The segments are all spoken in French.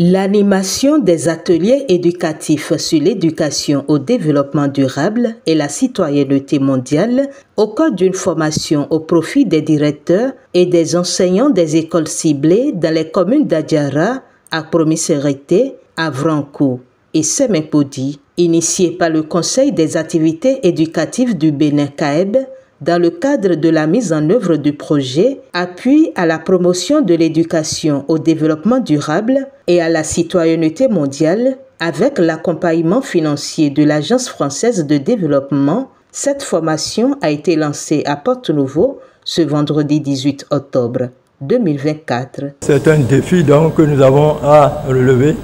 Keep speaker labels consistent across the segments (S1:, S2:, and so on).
S1: L'animation des ateliers éducatifs sur l'éducation au développement durable et la citoyenneté mondiale au cours d'une formation au profit des directeurs et des enseignants des écoles ciblées dans les communes d'Adjara, à Promisérité, à Vranco et Semepodi, initiée par le Conseil des activités éducatives du Bénin CAEB, dans le cadre de la mise en œuvre du projet Appui à la promotion de l'éducation au développement durable et à la citoyenneté mondiale avec l'accompagnement financier de l'Agence française de développement, cette formation a été lancée à Porte-Nouveau ce vendredi 18 octobre 2024.
S2: C'est un défi donc que nous avons à relever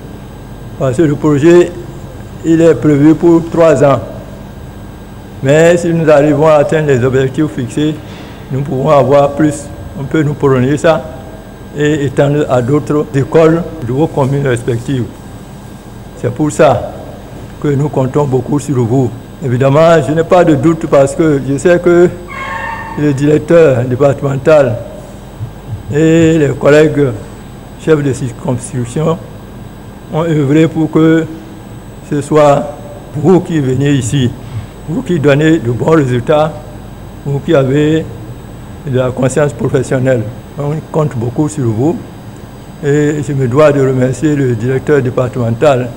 S2: parce que le projet il est prévu pour trois ans. Mais si nous arrivons à atteindre les objectifs fixés, nous pouvons avoir plus. On peut nous prolonger ça et étendre à d'autres écoles de vos communes respectives. C'est pour ça que nous comptons beaucoup sur vous. Évidemment, je n'ai pas de doute parce que je sais que le directeur départemental et les collègues chefs de circonscription ont œuvré pour que ce soit vous qui venez ici vous qui donnez de bons résultats, vous qui avez de la conscience professionnelle. On compte beaucoup sur vous et je me dois de remercier le directeur départemental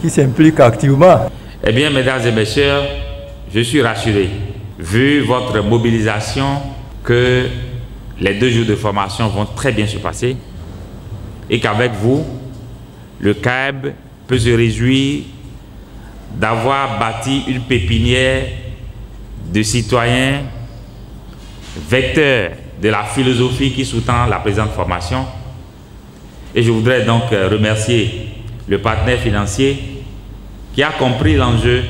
S2: qui s'implique activement.
S3: Eh bien, mesdames et messieurs, je suis rassuré, vu votre mobilisation, que les deux jours de formation vont très bien se passer et qu'avec vous, le CAEB peut se réjouir d'avoir bâti une pépinière de citoyens vecteurs de la philosophie qui sous-tend la présente formation. Et je voudrais donc euh, remercier le partenaire financier qui a compris l'enjeu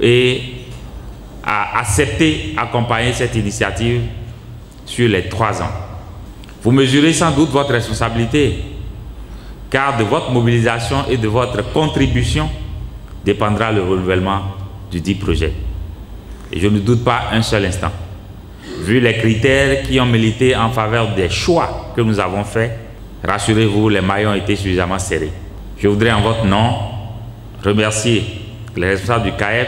S3: et a accepté d'accompagner cette initiative sur les trois ans. Vous mesurez sans doute votre responsabilité, car de votre mobilisation et de votre contribution, dépendra le renouvellement du dit projet. Et je ne doute pas un seul instant. Vu les critères qui ont milité en faveur des choix que nous avons faits, rassurez-vous, les maillons ont été suffisamment serrés. Je voudrais en votre nom remercier les responsables du CAEB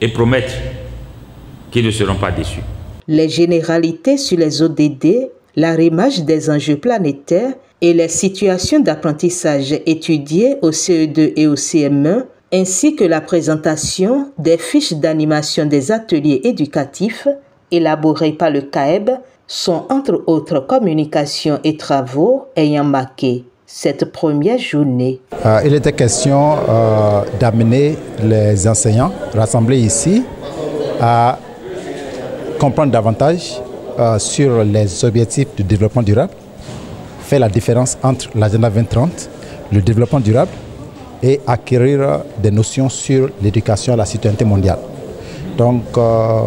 S3: et promettre qu'ils ne seront pas déçus.
S1: Les généralités sur les ODD, l'arrimage des enjeux planétaires et les situations d'apprentissage étudiées au CE2 et au CM1 ainsi que la présentation des fiches d'animation des ateliers éducatifs élaborés par le CAEB sont entre autres communications et travaux ayant marqué cette première journée.
S4: Euh, il était question euh, d'amener les enseignants rassemblés ici à comprendre davantage euh, sur les objectifs du développement durable, faire la différence entre l'agenda 2030, le développement durable et acquérir des notions sur l'éducation à la citoyenneté mondiale. Donc, euh,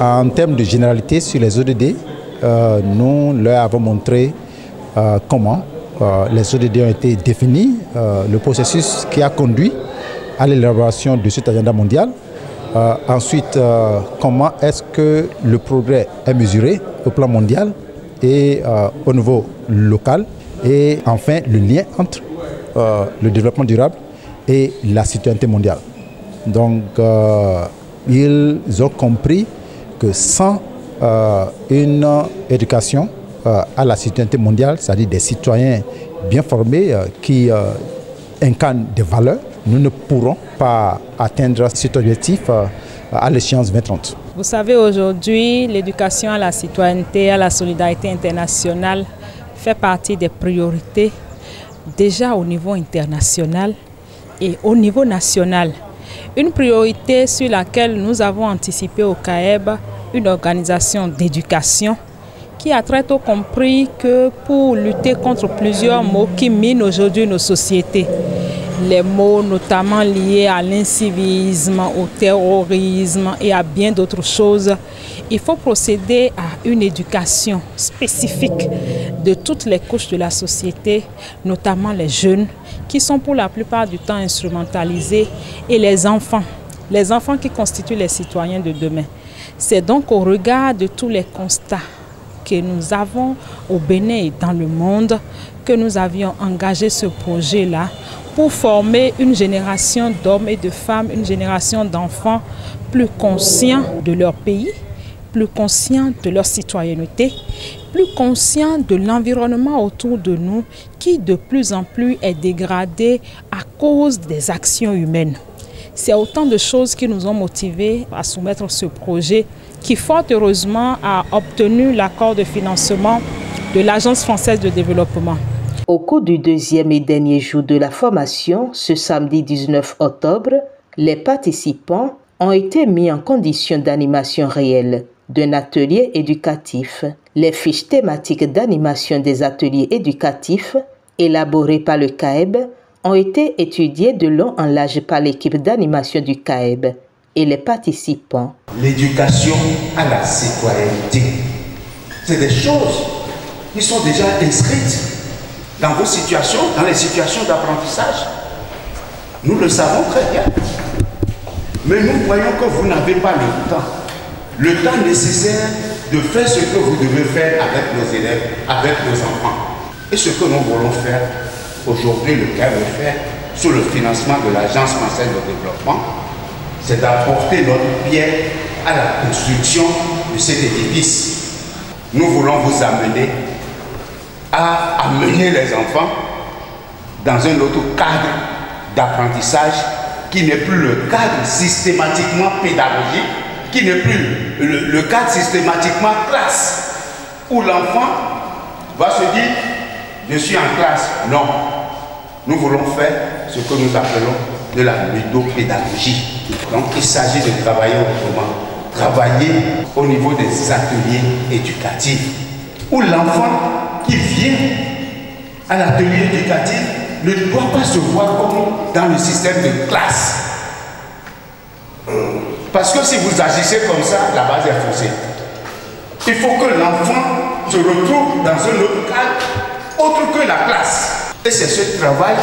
S4: en termes de généralité sur les ODD, euh, nous leur avons montré euh, comment les ODD ont été définis, le processus qui a conduit à l'élaboration de cet agenda mondial. ensuite, comment est-ce que le progrès est mesuré au plan mondial et au niveau local. Et enfin, le lien entre le développement durable et la citoyenneté mondiale. Donc, euh, ils ont compris que sans euh, une éducation euh, à la citoyenneté mondiale, c'est-à-dire des citoyens bien formés qui incarnent des valeurs, nous ne pourrons pas atteindre cet objectif à l'échéance 2030.
S5: Vous savez, aujourd'hui, l'éducation à la citoyenneté, à la solidarité internationale fait partie des priorités déjà au niveau international et au niveau national. Une priorité sur laquelle nous avons anticipé au CAEB une organisation d'éducation qui a très tôt compris que pour lutter contre plusieurs maux qui minent aujourd'hui nos sociétés, les maux notamment liés à l'incivisme, au terrorisme et à bien d'autres choses, il faut procéder à une éducation spécifique de toutes les couches de la société, notamment les jeunes, qui sont pour la plupart du temps instrumentalisés, et les enfants, les enfants qui constituent les citoyens de demain. C'est donc au regard de tous les constats que nous avons au Bénin et dans le monde que nous avions engagé ce projet-là pour former une génération d'hommes et de femmes, une génération d'enfants plus conscients de leur pays, plus conscients de leur citoyenneté, plus conscients de l'environnement autour de nous qui de plus en plus est dégradé à cause des actions humaines. C'est autant de choses qui nous ont motivés à soumettre ce projet qui, fort heureusement, a obtenu l'accord de financement de l'Agence française de développement.
S1: Au cours du deuxième et dernier jour de la formation, ce samedi 19 octobre, les participants ont été mis en condition d'animation réelle d'un atelier éducatif. Les fiches thématiques d'animation des ateliers éducatifs élaborés par le CAEB ont été étudiées de long en large par l'équipe d'animation du CAEB et les participants.
S6: L'éducation à la citoyenneté, c'est des choses qui sont déjà inscrites dans vos situations, dans les situations d'apprentissage. Nous le savons très bien. Mais nous voyons que vous n'avez pas le temps. Le temps nécessaire de faire ce que vous devez faire avec nos élèves, avec nos enfants. Et ce que nous voulons faire aujourd'hui, le cas de faire, sous le financement de l'Agence française de développement, c'est d'apporter notre pierre à la construction de cet édifice. Nous voulons vous amener à amener les enfants dans un autre cadre d'apprentissage qui n'est plus le cadre systématiquement pédagogique, qui n'est plus le, cadre systématiquement classe, où l'enfant va se dire, je suis en classe. Non, nous voulons faire ce que nous appelons de la ludopédagogie. Donc il s'agit de travailler autrement, travailler au niveau des ateliers éducatifs, où l'enfant qui vient à l'atelier éducatif ne doit pas se voir comme dans le système de classe. Parce que si vous agissez comme ça, la base est faussée. Il faut que l'enfant se retrouve dans un autre cadre autre que la classe. Et c'est ce travail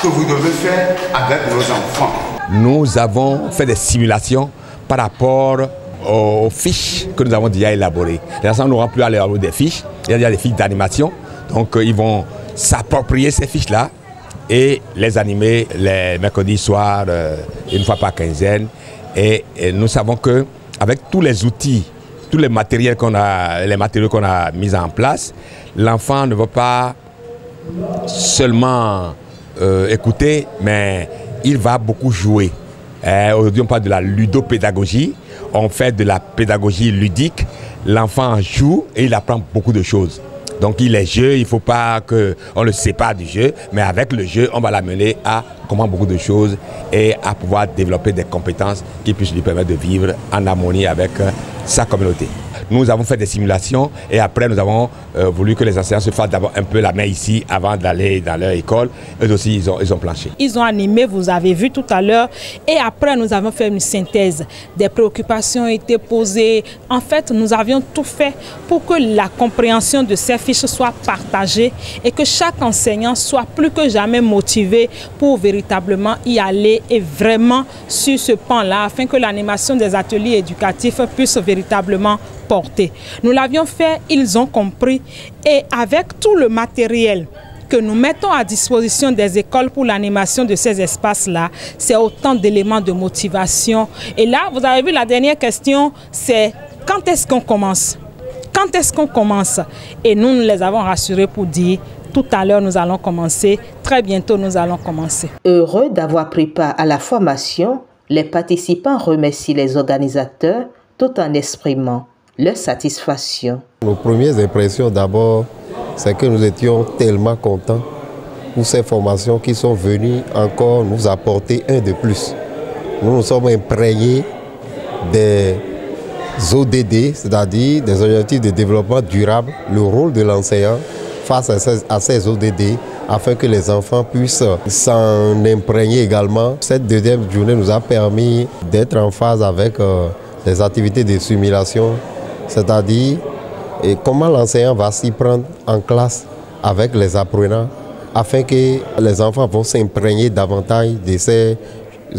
S6: que vous devez faire avec vos enfants.
S7: Nous avons fait des simulations par rapport aux fiches que nous avons déjà élaborées. Les enfants n'auront plus à aller des fiches, il y a des fiches d'animation. Donc euh, ils vont s'approprier ces fiches-là et les animer les mercredis soirs, euh, une fois par quinzaine. Et, nous savons que avec tous les outils, tous les qu'on a, les matériaux qu'on a mis en place, l'enfant ne va pas seulement euh, écouter, mais il va beaucoup jouer. Eh, aujourd'hui, on parle de la ludopédagogie. On fait de la pédagogie ludique. L'enfant joue et il apprend beaucoup de choses. Donc il est jeu, il ne faut pas qu'on le sépare du jeu, mais avec le jeu, on va l'amener à comprendre beaucoup de choses et à pouvoir développer des compétences qui puissent lui permettre de vivre en harmonie avec euh, sa communauté. Nous avons fait des simulations et après nous avons euh, voulu que les enseignants se fassent d'abord un peu la main ici avant d'aller dans leur école. Eux aussi, ils ont, ils ont planché.
S5: Ils ont animé, vous avez vu tout à l'heure. Et après, nous avons fait une synthèse. Des préoccupations ont été posées. En fait, nous avions tout fait pour que la compréhension de ces fiches soit partagée et que chaque enseignant soit plus que jamais motivé pour véritablement y aller et vraiment sur ce pan-là afin que l'animation des ateliers éducatifs puisse véritablement nous l'avions fait, ils ont compris. Et avec tout le matériel que nous mettons à disposition des écoles pour l'animation de ces espaces-là, c'est autant d'éléments de motivation. Et là, vous avez vu la dernière question, c'est quand est-ce qu'on commence? Quand est-ce qu'on commence? Et nous, nous les avons rassurés pour dire tout à l'heure, nous allons commencer. Très bientôt, nous allons commencer.
S1: Heureux d'avoir pris part à la formation, les participants remercient les organisateurs tout en exprimant leur satisfaction.
S8: Nos premières impressions d'abord, c'est que nous étions tellement contents pour ces formations qui sont venues encore nous apporter un de plus. Nous nous sommes imprégnés des ODD, c'est-à-dire des objectifs de développement durable, le rôle de l'enseignant face à ces, ODD afin que les enfants puissent s'en imprégner également. Cette deuxième journée nous a permis d'être en phase avec euh, les activités de simulation c'est-à-dire comment l'enseignant va s'y prendre en classe avec les apprenants afin que les enfants vont s'imprégner davantage de ces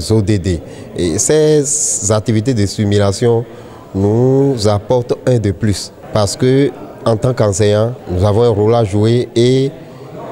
S8: ODD. Et ces activités de simulation nous apportent un de plus parce que en tant qu'enseignants, nous avons un rôle à jouer et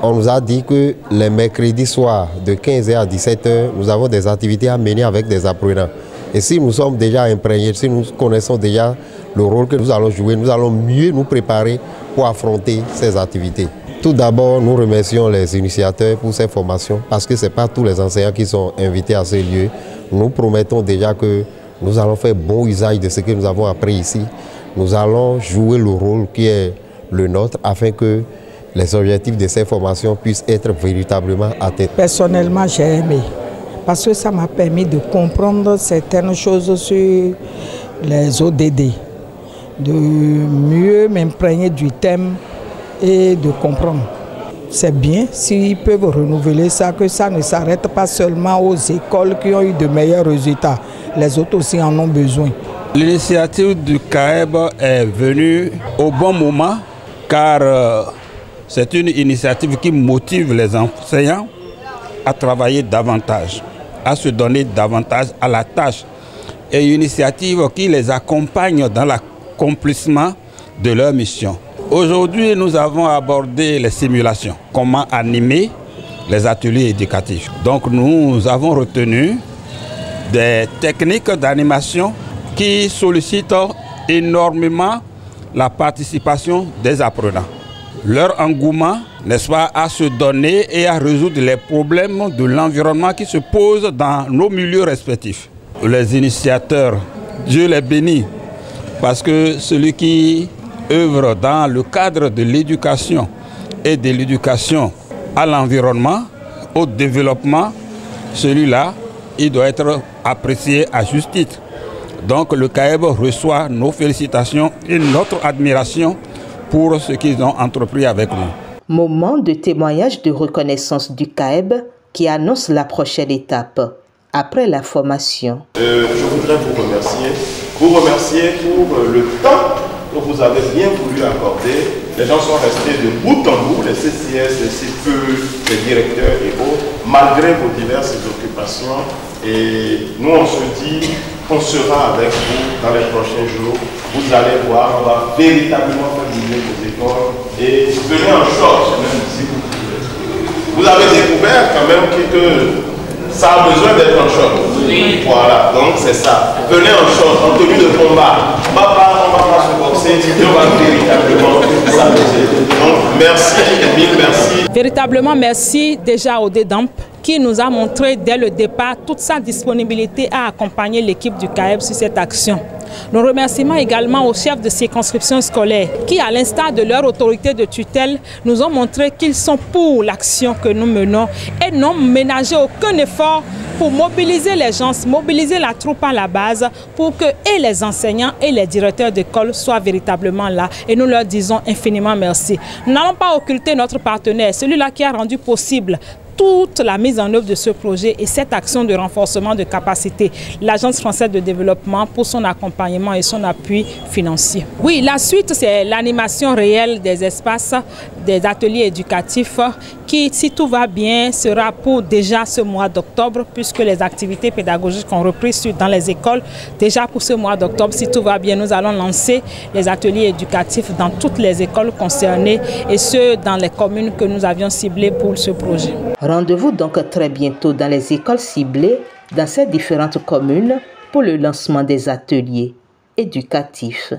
S8: on nous a dit que les mercredis soirs de 15h à 17h, nous avons des activités à mener avec des apprenants. Et si nous sommes déjà imprégnés, si nous connaissons déjà le rôle que nous allons jouer, nous allons mieux nous préparer pour affronter ces activités. Tout d'abord, nous remercions les initiateurs pour ces formations parce que ce n'est pas tous les enseignants qui sont invités à ces lieux. Nous promettons déjà que nous allons faire bon usage de ce que nous avons appris ici. Nous allons jouer le rôle qui est le nôtre afin que les objectifs de ces formations puissent être véritablement atteints.
S9: Personnellement, j'ai aimé parce que ça m'a permis de comprendre certaines choses sur les ODD, de mieux m'imprégner du thème et de comprendre. C'est bien s'ils peuvent renouveler ça, que ça ne s'arrête pas seulement aux écoles qui ont eu de meilleurs résultats. Les autres aussi en ont besoin.
S10: L'initiative du CAEB est venue au bon moment car euh, c'est une initiative qui motive les enseignants à travailler davantage, à se donner davantage à la tâche. Et une initiative qui les accompagne dans l'accomplissement de leur mission. Aujourd'hui, nous avons abordé les simulations, comment animer les ateliers éducatifs. Donc nous avons retenu des techniques d'animation qui sollicitent énormément la participation des apprenants leur engouement, n'est-ce pas, à se donner et à résoudre les problèmes de l'environnement qui se posent dans nos milieux respectifs. Les initiateurs, Dieu les bénit, parce que celui qui œuvre dans le cadre de l'éducation et de l'éducation à l'environnement, au développement, celui-là, il doit être apprécié à juste titre. Donc le CAEB reçoit nos félicitations et notre admiration pour ce qu'ils ont entrepris avec nous.
S1: Moment de témoignage de reconnaissance du CAEB qui annonce la prochaine étape après la formation.
S11: Euh, je voudrais vous remercier, vous remercier pour euh, le temps que vous avez bien voulu accorder. Les gens sont restés de bout en bout, les CCS, les CPE, les directeurs et autres, malgré vos diverses occupations. Et nous, on se dit qu'on sera avec vous dans les prochains jours. Vous allez voir, on va véritablement faire vos écoles et venez en charge même si vous Vous avez découvert quand même que ça a besoin d'être en choc. Voilà, donc c'est ça. Venez en choc, en tenue de combat. Pas, on va pas se boxer, on va véritablement s'amuser. Donc merci, mille merci.
S5: Véritablement merci déjà au DEDAMP qui nous a montré dès le départ toute sa disponibilité à accompagner l'équipe du CAEB sur cette action. Nos remerciements également aux chefs de circonscription scolaire qui, à l'instar de leur autorité de tutelle, nous ont montré qu'ils sont pour l'action que nous menons et n'ont ménagé aucun effort pour mobiliser les gens, mobiliser la troupe à la base pour que et les enseignants et les directeurs d'école soient véritablement là. Et nous leur disons infiniment merci. Nous n'allons pas occulter notre partenaire, celui-là qui a rendu possible toute la mise en œuvre de ce projet et cette action de renforcement de capacité, l'Agence française de développement pour son accompagnement et son appui financier. Oui, la suite, c'est l'animation réelle des espaces, des ateliers éducatifs qui, si tout va bien, sera pour déjà ce mois d'octobre, puisque les activités pédagogiques ont repris dans les écoles. Déjà pour ce mois d'octobre, si tout va bien, nous allons lancer les ateliers éducatifs dans toutes les écoles concernées et ce, dans les communes que nous avions ciblées pour ce projet.
S1: Rendez-vous donc très bientôt dans les écoles ciblées dans ces différentes communes pour le lancement des ateliers éducatifs.